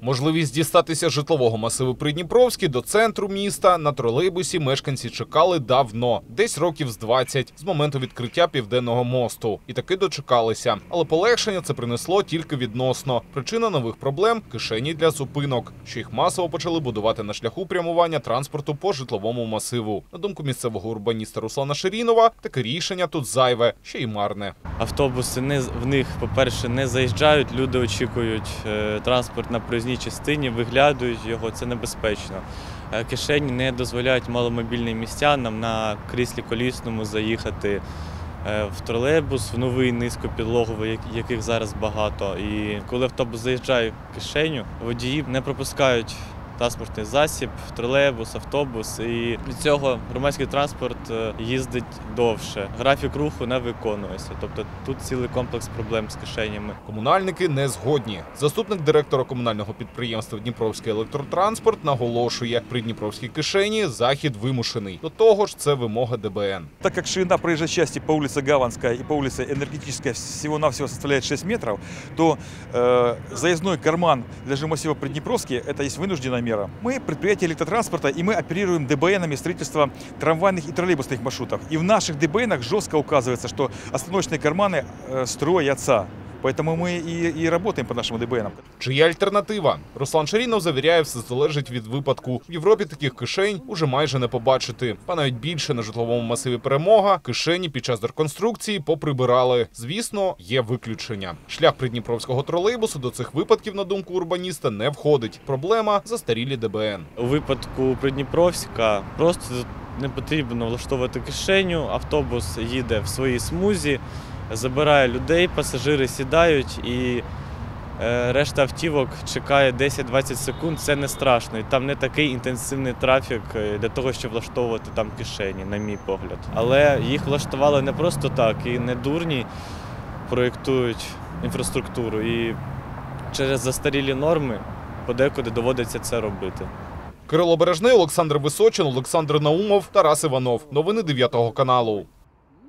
Можливість дістатися житлового масиву Придніпровський до центру міста на тролейбусі мешканці чекали давно, десь років з 20, з моменту відкриття південного мосту. І таки дочекалися. Але полегшення це принесло тільки відносно. Причина нових проблем кишені для зупинок, що їх масово почали будувати на шляху прямування транспорту по житловому масиву. На думку місцевого урбаніста Руслана Ширінова, таке рішення тут зайве, ще й марне. Автобуси не в них, по-перше, не заїжджають. Люди очікують е, транспорт на проїзній частині, виглядають його. Це небезпечно. Е, Кишені не дозволяють маломобільним містянам на кріслі колісному заїхати е, в тролейбус, в новий низькопідлоговий, як- яких зараз багато. І коли автобус заїжджає в кишеню, водії не пропускають Транспортний засіб, тролейбус, автобус, і від цього громадський транспорт е, їздить довше. Графік руху не виконується. Тобто тут цілий комплекс проблем з кишенями. Комунальники не згодні. Заступник директора комунального підприємства Дніпровський електротранспорт наголошує, при Дніпровській кишені захід вимушений. До того ж, це вимога ДБН. Так как ширина проезжей части по улице Гаванская и по улице Энергетическая всего-навсего составляет 6 метров, то э, заездной карман для жилмассива Приднепровский – это есть вынужденная мера. Мы предприятие электротранспорта, и мы оперируем ДБНами строительства трамвайных и троллейбусных маршрутов. И в наших ДБНах жестко указывается, что остановочные карманы э, строятся. Поэтому мы и, и работаем по нашим ДБНам. Чи є альтернатива? Руслан Шарінов завіряє, все залежить від випадку. В Європі таких кишень уже майже не побачити. Па навіть більше на житловому масиві перемога кишені під час реконструкції поприбирали. Звісно, є виключення. Шлях придніпровського тролейбусу до цих випадків, на думку урбаніста, не входить. Проблема застарілі ДБН. У випадку Придніпровська просто не потрібно влаштовувати кишеню. Автобус їде в своїй смузі, забирає людей, пасажири сідають і е, решта автівок чекає 10-20 секунд. Це не страшно. І там не такий інтенсивний трафік е, для того, щоб влаштовувати там кишені, на мій погляд. Але їх влаштували не просто так, і не дурні проєктують інфраструктуру. І через застарілі норми подекуди доводиться це робити. Кирило Бережний, Олександр Височин, Олександр Наумов, Тарас Іванов. Новини 9 каналу.